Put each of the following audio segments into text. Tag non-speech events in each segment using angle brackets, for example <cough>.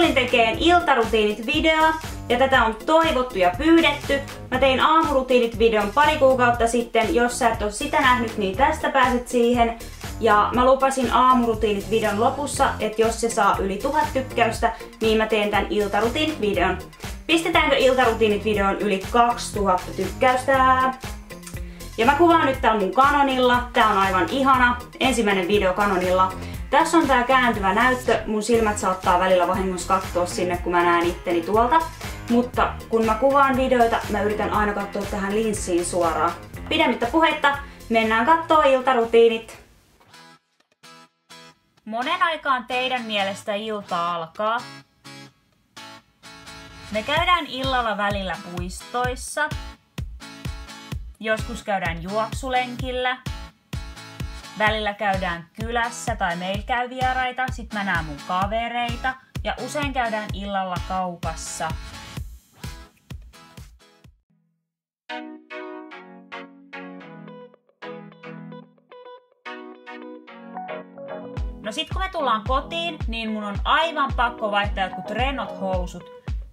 tulin tekemään iltarutiinit video ja tätä on toivottu ja pyydetty. Mä tein aamurutiinit videon pari kuukautta sitten. Jos sä et ole sitä nähnyt, niin tästä pääset siihen. Ja mä lupasin aamurutiinit videon lopussa, että jos se saa yli tuhat tykkäystä, niin mä teen tän iltarutiinit videon. Pistetäänkö iltarutiinit videon yli 2000 tykkäystä? Ja mä kuvaan nyt täällä mun Canonilla. Tää on aivan ihana. Ensimmäinen video Canonilla. Tässä on tää kääntyvä näyttö. Mun silmät saattaa välillä vahingossa katsoa sinne, kun mä näen itteni tuolta. Mutta kun mä kuvaan videoita, mä yritän aina katsoa tähän linssiin suoraan. Pidemmittä puhetta, mennään kattoo iltarutiinit. Monen aikaan teidän mielestä ilta alkaa? Me käydään illalla välillä puistoissa. Joskus käydään juoksulenkillä. Välillä käydään kylässä tai meillä käy vieraita. Sitten mä näen mun kavereita. Ja usein käydään illalla kaupassa. No sit kun me tullaan kotiin, niin mun on aivan pakko vaihtaa jotkut rennot housut.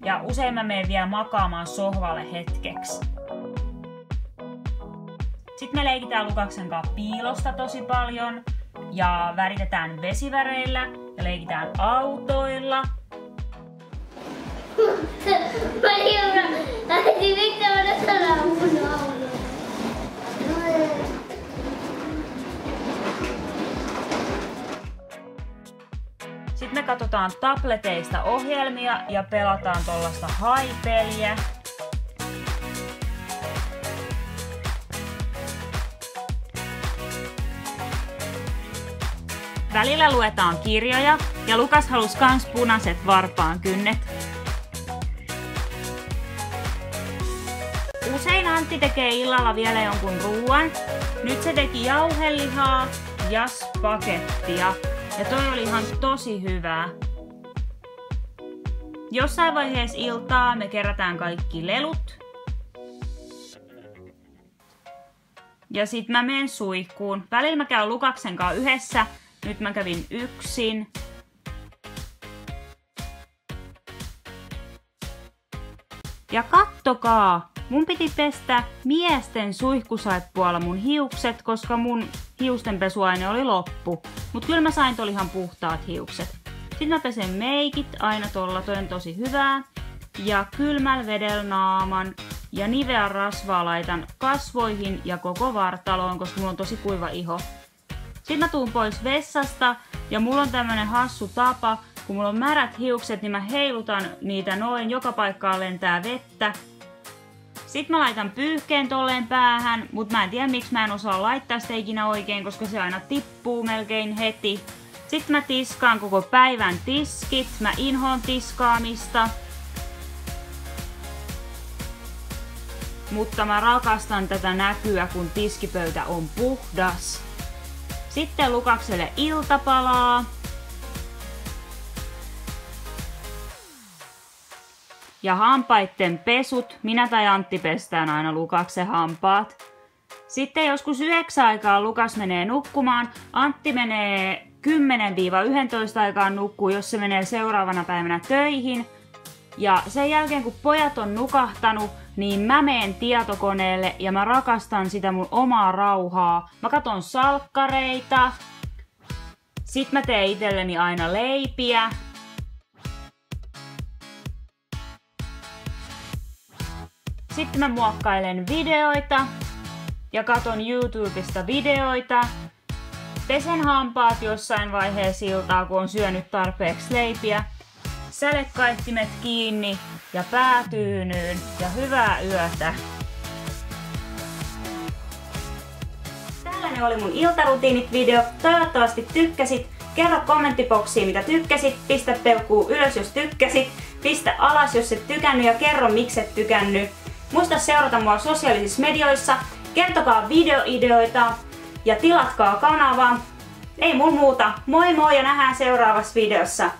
Ja usein mä menen vielä makaamaan sohvalle hetkeksi. Sitten me leikitään Lukaksen kanssa piilosta tosi paljon. Ja väritetään vesiväreillä ja leikitään autoilla. <laughs> Mä hiukan, äiti, mun? Sitten me katsotaan tableteista ohjelmia ja pelataan tuollaista haipeliä. Välillä luetaan kirjoja ja Lukas halusi kans punaiset varpaan kynnet. Usein Antti tekee illalla vielä jonkun ruuan. Nyt se teki jauhelihaa ja spagettia. Ja toi oli ihan tosi hyvää. Jossain vaiheessa iltaa me kerätään kaikki lelut. Ja sit mä menen suihkuun. Välillä mä käyn Lukaksen kanssa yhdessä. Nyt mä kävin yksin. Ja kattokaa! Mun piti pestä miesten suihkusaippualla mun hiukset, koska mun hiustenpesuaine oli loppu. Mut kyllä mä sain toli ihan puhtaat hiukset. Sitten mä pesen meikit aina tolla, toi on tosi hyvää. Ja kylmällä vedellä naaman ja niveä rasvaa laitan kasvoihin ja koko vartaloon, koska mulla on tosi kuiva iho. Sitten mä tuun pois vessasta ja mulla on tämmönen hassu tapa, kun mulla on märät hiukset, niin mä heilutan niitä noin, joka paikkaan lentää vettä. Sitten mä laitan pyyhkeen tolleen päähän, mutta mä en tiedä miksi mä en osaa laittaa sitä ikinä oikein, koska se aina tippuu melkein heti. Sitten mä tiskaan koko päivän tiskit, mä inhoon tiskaamista. Mutta mä rakastan tätä näkyä, kun tiskipöytä on puhdas. Sitten Lukakselle iltapalaa. Ja hampaitten pesut. Minä tai Antti pestään aina Lukaksen hampaat. Sitten joskus yhdeksän aikaa Lukas menee nukkumaan. Antti menee 10-11 aikaan nukkuu, jos se menee seuraavana päivänä töihin. Ja sen jälkeen kun pojat on nukahtanut, niin mä meen tietokoneelle ja mä rakastan sitä mun omaa rauhaa. Mä katon salkkareita. Sitten mä teen itselleni aina leipiä. Sitten mä muokkailen videoita ja katon YouTubesta videoita. Pesen hampaat jossain vaiheessa iltaa, kun on syönyt tarpeeksi leipiä. Sälekaihtimet kiinni ja päätyynyyn ja hyvää yötä. Tällainen oli mun iltarutiinit video. Toivottavasti tykkäsit. Kerro kommenttiboksiin mitä tykkäsit. Pistä peukkuu ylös jos tykkäsit. Pistä alas jos et tykännyt ja kerro miksi et tykännyt. Muista seurata mua sosiaalisissa medioissa. Kertokaa videoideoita ja tilatkaa kanavaa. Ei mun muuta. Moi moi ja nähdään seuraavassa videossa.